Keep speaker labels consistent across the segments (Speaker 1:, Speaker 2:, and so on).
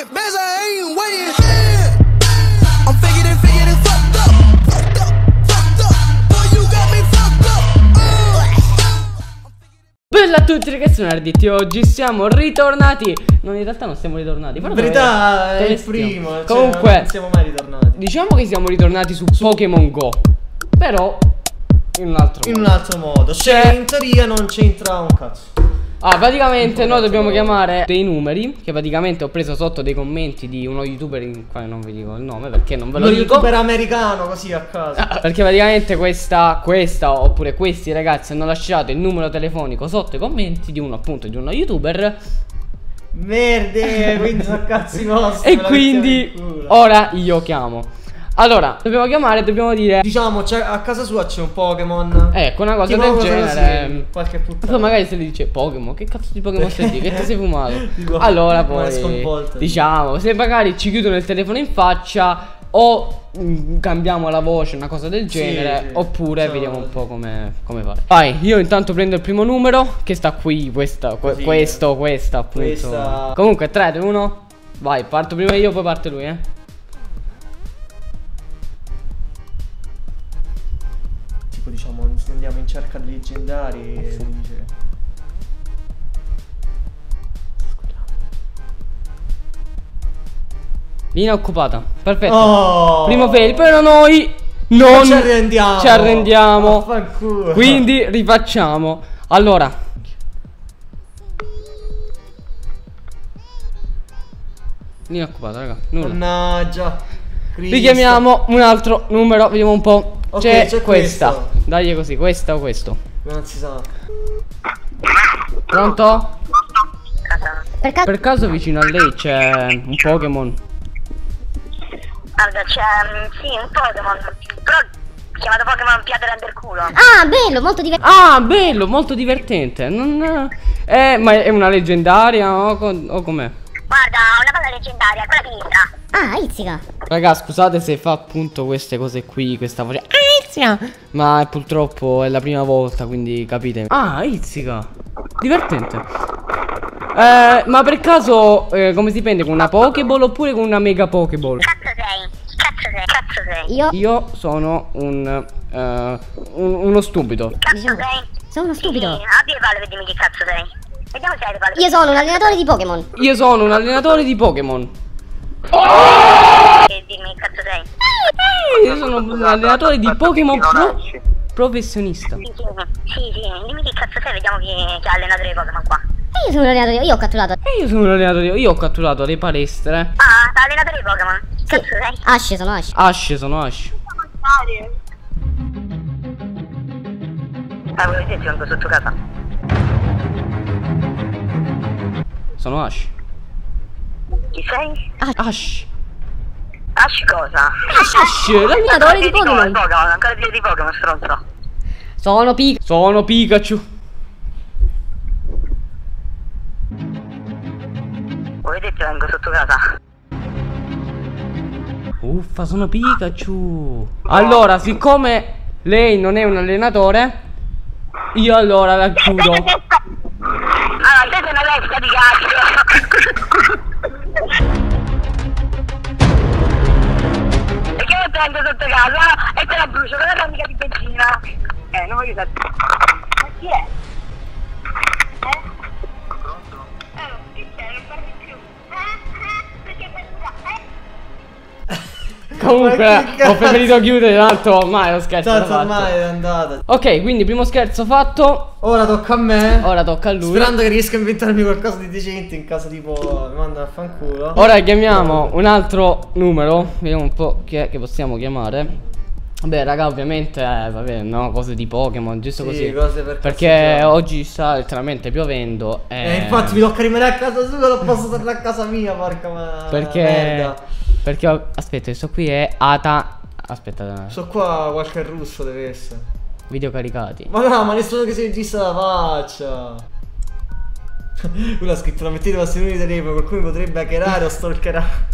Speaker 1: it, bands I ain't waiting. I'm figured and figured and fucked up. Fucked up, fucked up. Boy, you got me fucked up. Uh.
Speaker 2: Bella a tutti ragazzi, sono Arditi, oggi siamo ritornati Non in realtà non siamo ritornati però
Speaker 3: In verità è il primo. cioè,
Speaker 2: Comunque,
Speaker 3: non siamo mai ritornati.
Speaker 2: diciamo che siamo ritornati su Pokémon Go Però in un altro
Speaker 3: In
Speaker 2: modo
Speaker 3: un altro modo. Cioè,
Speaker 2: Cioè-
Speaker 3: in teoria non c'entra un cazzo.
Speaker 2: Ah, praticamente noi dobbiamo chiamare dei numeri Che praticamente ho preso sotto dei commenti di uno youtuber in quale non vi dico il nome perché non ve lo
Speaker 3: Lo
Speaker 2: dico
Speaker 3: youtuber americano così a caso.
Speaker 2: Perché praticamente questa, questa oppure questi ragazzi hanno lasciato il numero telefonico sotto i commenti di uno appunto di uno youtuber
Speaker 3: Merde, quindi sono cazzi nostri.
Speaker 2: E quindi ora io chiamo Allora, dobbiamo chiamare, dobbiamo dire
Speaker 3: Diciamo, a casa sua c'è un Pokémon.
Speaker 2: Ecco, una cosa
Speaker 3: Tipo
Speaker 2: del genere
Speaker 3: così, Qualche
Speaker 2: Poi
Speaker 3: puttana.
Speaker 2: magari se gli dice Pokémon, che cazzo di Pokémon stai di? Che ti sei fumato?
Speaker 3: Tipo,
Speaker 2: allora poi diciamo, se magari ci chiudono il telefono in faccia o mm, cambiamo la voce, una cosa del genere,
Speaker 3: sì.
Speaker 2: oppure
Speaker 3: Ciao.
Speaker 2: vediamo un po' come, come fare. Vai, io intanto prendo il primo numero che sta qui, questa, que-
Speaker 3: Così.
Speaker 2: questo, questa appunto.
Speaker 3: Questa.
Speaker 2: Comunque 3, 2, 1. Vai, parto prima io, poi parte lui, eh.
Speaker 3: Andiamo in cerca di leggendari. e dice-
Speaker 2: Linea occupata. Perfetto.
Speaker 3: Oh!
Speaker 2: Primo fail, però noi non
Speaker 3: ci arrendiamo.
Speaker 2: Ci arrendiamo. Quindi rifacciamo. Allora. Linea occupata, raga. Nulla.
Speaker 3: Mannaggia. Cristo.
Speaker 2: Richiamiamo un altro numero, vediamo un po'.
Speaker 3: Ok,
Speaker 2: c'è,
Speaker 3: c'è
Speaker 2: questa.
Speaker 3: questo.
Speaker 2: Dai così, questa o questo.
Speaker 3: Non si sa.
Speaker 2: Pronto?
Speaker 4: Per caso
Speaker 2: Per caso vicino a lei c'è un Pokémon?
Speaker 4: guarda c'è mm, sì un Pokémon però chiamato Pokémon Piadra del culo
Speaker 5: Ah, bello, molto divertente.
Speaker 2: Ah, bello, molto divertente. Non, eh, ma è una leggendaria o, o com'è?
Speaker 4: Guarda una palla leggendaria quella sinistra
Speaker 5: Ah, Izzica.
Speaker 2: Raga, scusate se fa appunto queste cose qui, questa voce. Ah, Izzica! Ma purtroppo è la prima volta, quindi capite. Ah, Izzica! Divertente. Eh, ma per caso eh, come si prende? Con una Pokéball oppure con una Mega Pokéball?
Speaker 4: cazzo sei cazzo sei cazzo sei
Speaker 5: Io
Speaker 2: Io sono un, eh, un- uno stupido.
Speaker 4: cazzo
Speaker 5: Diciamo,
Speaker 4: sei
Speaker 5: sono uno
Speaker 4: Sì,
Speaker 5: stupido.
Speaker 4: abbi le palle e dimmi che cazzo sei vediamo se hai le palle
Speaker 5: Io sono un allenatore di Pokémon.
Speaker 2: Io sono un allenatore di Pokémon.
Speaker 4: e dimmi che cazzo sei
Speaker 2: Eh, Io sono un allenatore di Pokémon pro- professionista.
Speaker 4: sì sì sì sì dimmi che cazzo sei vediamo chi, chi ha allenato i Pokémon qua
Speaker 5: E io sono un allenatore, io ho catturato.
Speaker 2: E io sono un allenatore, io ho catturato le palestre.
Speaker 4: ah ha allenato i Pokémon cazzo sei
Speaker 5: Ash, sono Ash.
Speaker 2: Ash, sono Ash.
Speaker 4: ah vuoi vedere se vengo sotto casa
Speaker 2: Sono Ash.
Speaker 4: chi sei?
Speaker 2: Ash.
Speaker 4: Ash cosa?
Speaker 2: Ash, l'allenatore di Pokémon.
Speaker 4: Pokémon ancora di Pokémon stronzo
Speaker 2: Sono Pikachu. Sono Pikachu.
Speaker 4: vuoi vedere se vengo sotto casa
Speaker 2: Uffa, sono Pikachu. Allora, siccome lei non è un allenatore, io allora la chiudo.
Speaker 4: Una testa di cazzo! e che mi prendo sotto casa e te la brucio con la camica di benzina? Eh, non voglio sapere. Ma chi è? Eh? Eh, chi c'è? Non parli
Speaker 2: Comunque, ho preferito chiudere, tanto ormai lo scherzo.
Speaker 3: Tanto ormai è andata.
Speaker 2: Ok, quindi primo scherzo fatto.
Speaker 3: Ora tocca a me.
Speaker 2: Ora tocca a lui.
Speaker 3: Sperando che riesca a inventarmi qualcosa di decente in caso tipo mi manda a fanculo.
Speaker 2: Ora chiamiamo un altro numero. Vediamo un po' chi è che possiamo chiamare. Vabbè, raga, ovviamente, eh, vabbè, no, cose di Pokémon, giusto
Speaker 3: Sì,
Speaker 2: così.
Speaker 3: cose per
Speaker 2: Perché oggi sta letteralmente piovendo.
Speaker 3: E
Speaker 2: E
Speaker 3: infatti mi tocca rimanere a casa sua, non posso tornare a casa mia, porca ma...
Speaker 2: Perché.
Speaker 3: merda.
Speaker 2: Perché. ho- Aspetta, questo qui è Ata. Aspetta,
Speaker 3: So qua qualche russo deve essere.
Speaker 2: video caricati.
Speaker 3: Ma no, ma nessuno che si registra la faccia. Uno ha scritto la mettete vostri numeri di telefono, qualcuno potrebbe hackerare o stalkerare.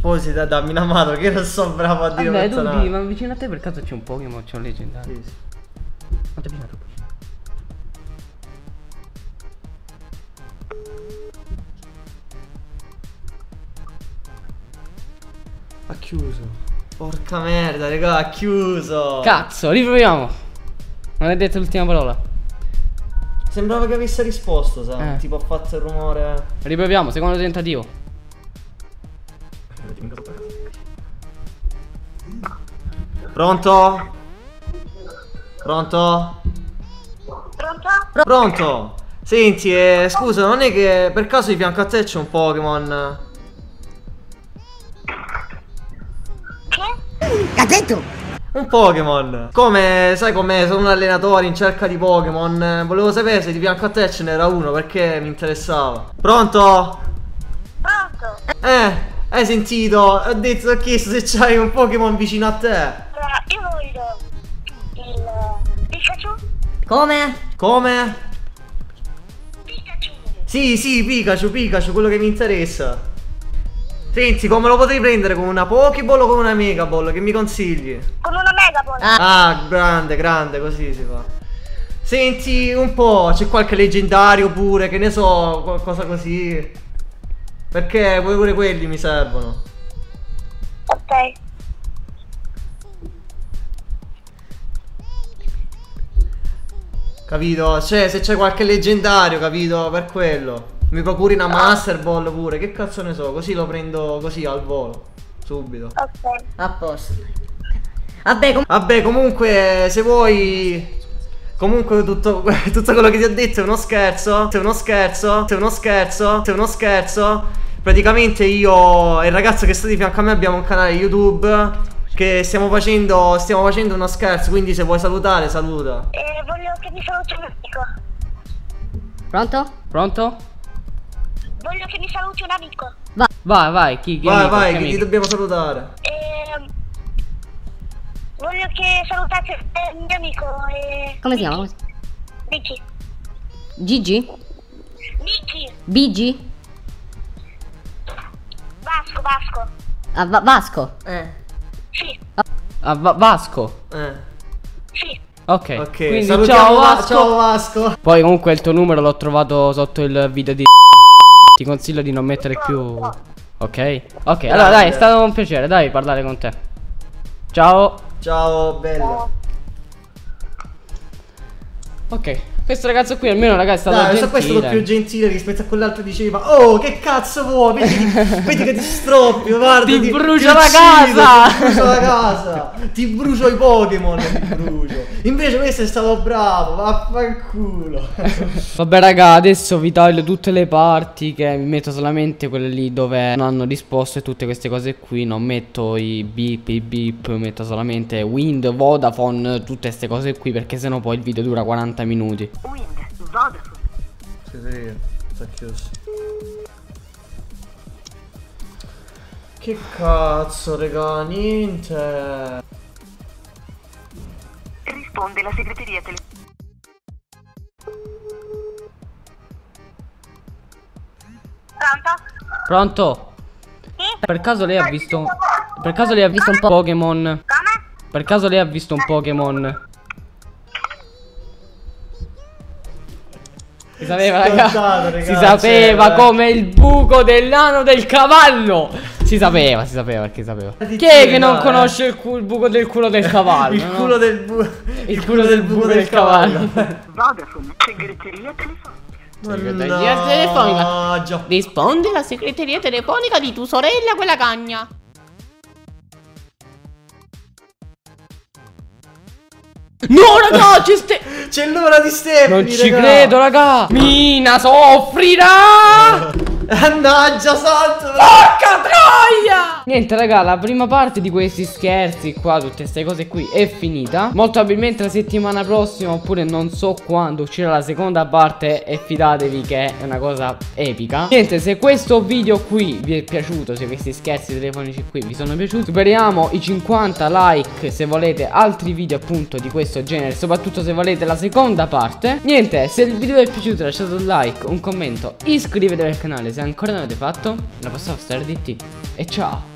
Speaker 3: Poi si dà dammi una mano che io non sono bravo a dire
Speaker 2: Vabbè, tu di, ma vicino a te per caso c'è un Pokémon, c'è un leggendario.
Speaker 3: Sì, sì.
Speaker 2: Quanto è più
Speaker 3: Ha chiuso. Porca merda, raga, ha chiuso.
Speaker 2: Cazzo, riproviamo. Non hai detto l'ultima parola.
Speaker 3: Sembrava che avesse risposto, sai?
Speaker 2: Eh.
Speaker 3: Tipo ha fatto il rumore.
Speaker 2: Riproviamo, secondo tentativo.
Speaker 3: Pronto? Pronto?
Speaker 4: Pronto?
Speaker 3: Pronto? Senti, eh, scusa, non è che per caso di fianco a te c'è un Pokémon?
Speaker 4: Che?
Speaker 3: Un Pokémon. Come, sai com'è? Sono un allenatore in cerca di Pokémon. Volevo sapere se di fianco a te ce n'era uno perché mi interessava. Pronto?
Speaker 4: Pronto?
Speaker 3: Eh, hai sentito? Ho detto, ho chiesto se c'hai un Pokémon vicino a te.
Speaker 4: Io voglio il Pikachu.
Speaker 5: Come?
Speaker 3: Come?
Speaker 4: Pikachu.
Speaker 3: Sì, sì, Pikachu, Pikachu, quello che mi interessa. Senti, come lo potrei prendere? Con una Pokéball o con una Megaball? Che mi consigli?
Speaker 4: Con una Megaball.
Speaker 3: Ah, grande, grande, così si fa. Senti, un po', c'è qualche leggendario pure, che ne so, qualcosa così. Perché pure quelli mi servono.
Speaker 4: Ok.
Speaker 3: Capito? Cioè, se c'è qualche leggendario, capito? Per quello. Mi procuri una Master Ball pure, che cazzo ne so, così lo prendo così al volo. Subito.
Speaker 4: Ok.
Speaker 5: A posto. Vabbè, com-
Speaker 3: Vabbè, comunque, se vuoi. Comunque, tutto, tutto quello che ti ho detto è uno scherzo. È uno scherzo. È uno scherzo. È uno scherzo. Praticamente, io e il ragazzo che sta di fianco a me abbiamo un canale YouTube. Che stiamo facendo. Stiamo facendo uno scherzo. Quindi, se vuoi salutare, saluta.
Speaker 4: E voglio che mi saluti un amico.
Speaker 5: pronto?
Speaker 2: Pronto?
Speaker 4: Voglio che mi saluti un amico.
Speaker 2: Vai, vai, chi? chi
Speaker 3: vai,
Speaker 2: amico,
Speaker 3: vai,
Speaker 2: chi amico?
Speaker 3: dobbiamo salutare.
Speaker 4: E voglio che salutate il mio amico. E...
Speaker 5: Come si chiama?
Speaker 4: Vicky.
Speaker 5: Gigi?
Speaker 4: Vicky.
Speaker 5: Bigi?
Speaker 4: Vasco, Vasco.
Speaker 5: Ah, Va- Vasco?
Speaker 3: Eh.
Speaker 4: Sì,
Speaker 2: Ah, Va- Vasco.
Speaker 3: Eh.
Speaker 4: sì.
Speaker 2: Ok.
Speaker 3: Ok,
Speaker 2: Quindi
Speaker 3: salutiamo
Speaker 2: ciao
Speaker 3: Va-
Speaker 2: Vasco.
Speaker 3: Ciao Vasco.
Speaker 2: Poi comunque il tuo numero l'ho trovato sotto il video di Ti consiglio di non mettere più Ok? Ok, allora dai, è stato un piacere, dai, parlare con te. Ciao.
Speaker 3: Ciao, bella.
Speaker 2: Ok, questo ragazzo qui almeno ragazzi è stato
Speaker 3: Dai, questo qua è stato
Speaker 2: gentile.
Speaker 3: più gentile rispetto a quell'altro che diceva Oh, che cazzo vuoi? Vedi, vedi che ti stroppio, guarda
Speaker 2: Ti
Speaker 3: ti
Speaker 2: brucio
Speaker 3: ti
Speaker 2: la
Speaker 3: uccido,
Speaker 2: casa!"
Speaker 3: Ti brucio la casa Ti brucio i Pokémon Ti brucio Invece questo è stato bravo Vaffanculo
Speaker 2: Vabbè raga, adesso vi taglio tutte le parti che mi metto solamente quelle lì dove non hanno risposto e tutte queste cose qui, non metto i beep, i beep, metto solamente Wind, Vodafone, tutte queste cose qui perché sennò poi il video dura 40 minuti.
Speaker 4: Wind, Vodafone.
Speaker 3: Sì, sì, sta chiuso Che cazzo, raga, niente
Speaker 4: Risponde la segreteria tele... Pronto?
Speaker 2: Pronto?
Speaker 4: Sì?
Speaker 2: Per caso lei ha visto un... Per caso lei ha visto un po' Pokémon?
Speaker 4: Come?
Speaker 2: Per caso lei ha visto un Pokémon? Si sapeva, raga.
Speaker 3: Scontato, raga,
Speaker 2: Si sapeva come il buco dell'ano del cavallo. Si sapeva, si sapeva perché sapeva. Chi è che non
Speaker 3: no,
Speaker 2: conosce il, cu- il buco del culo del cavallo?
Speaker 3: Il
Speaker 2: no?
Speaker 3: culo del bu-
Speaker 2: Il culo del buco del cavallo.
Speaker 4: Vodafone, segreteria telefonica.
Speaker 2: Segreteria telefonica.
Speaker 3: Mannaggia.
Speaker 2: Rispondi alla segreteria telefonica di tua sorella quella cagna. No, raga, c'è ste...
Speaker 3: C'è l'ora di Stephanie
Speaker 2: Non ci
Speaker 3: raga.
Speaker 2: credo, raga. Mina soffrirà.
Speaker 3: Mannaggia santo!
Speaker 2: Porca troia! Niente raga, la prima parte di questi scherzi qua, tutte queste cose qui è finita. Molto probabilmente la settimana prossima oppure non so quando uscirà la seconda parte e fidatevi che è una cosa epica. Niente, se questo video qui vi è piaciuto, se questi scherzi telefonici qui vi sono piaciuti Superiamo i 50 like se volete altri video appunto di questo genere Soprattutto se volete la seconda parte. Niente, se il video vi è piaciuto lasciate un like, un commento Iscrivetevi al canale se ancora non l'avete fatto La prossima stare di T E ciao